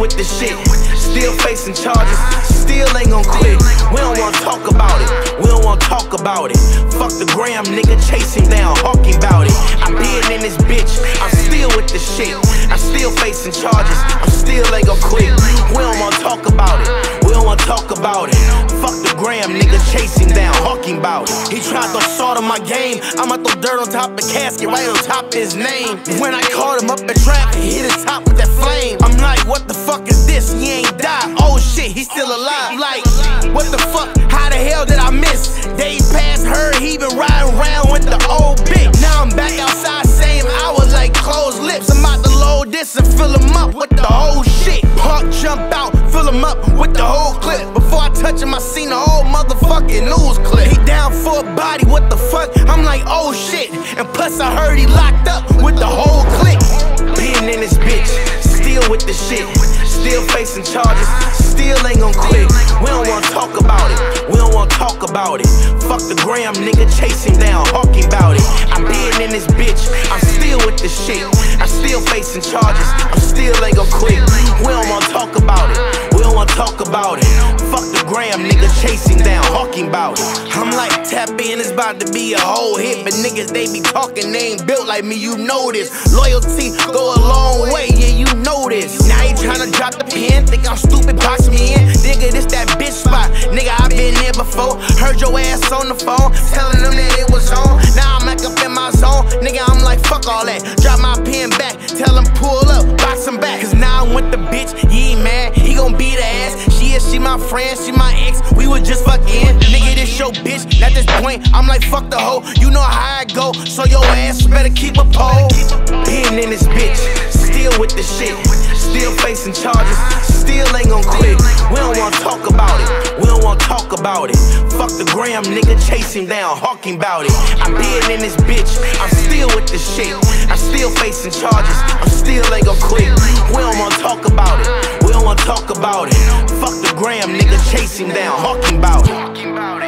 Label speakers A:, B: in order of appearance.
A: with the shit. Still facing charges, still ain't gon' quit. We don't wanna talk about it, we don't wanna talk about it. Fuck the gram, nigga, chasing down, hawking about it. I'm being in this bitch, I'm still with the shit. I'm still facing charges, I'm still ain't gon' quit. We don't wanna talk about it, we don't wanna talk about it. Fuck the gram, nigga, chasing down, hawking about it. He tried to salt on my game, I'ma throw dirt on top of casket, right on top of his name. When I caught him up in traffic, hit his top still alive. Like, what the fuck? How the hell did I miss? Days past her, he been riding around with the old bitch. Now I'm back outside, same hour, like closed lips. I'm about to load this and fill him up with the whole shit. Park jump out, fill him up with the whole clip. Before I touch him, I seen the whole motherfucking news clip. He down for a body, what the fuck? I'm like, oh shit. And plus, I heard he locked up with the whole clique. Being in this bitch, still with the shit. Still facing charges, still ain't gon' quit. We don't wanna talk about it, we don't wanna talk about it. Fuck the gram, nigga, chasing down, hawking about it. Chasing down, hawking about it. I'm like, tap in, it's about to be a whole hit. But niggas, they be talking, they ain't built like me, you know this. Loyalty go a long way, yeah, you know this. Now he tryna drop the pen, think I'm stupid, box me in. Nigga, this that bitch spot. Nigga, I been here before. Heard your ass on the phone, telling them that it was on. Now I'm back up in my zone. Nigga, I'm like, fuck all that. Drop my pen back, tell him pull up, box him back. Cause now I'm with the bitch, he your bitch. At this point, I'm like, fuck the hoe. You know how I go, so your ass better keep a pole. Being in this bitch, still with the shit. Still facing charges, still ain't gon' quit. We don't wanna talk about it, we don't wanna talk about it. Fuck the gram, nigga, chasing down, hawking about it. I'm being in this bitch, I'm still with the shit. I'm still facing charges, I'm still ain't gon' quit. We don't wanna talk about it, we don't wanna talk about it. Fuck the gram, nigga, chasing down, hawking about it.